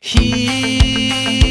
He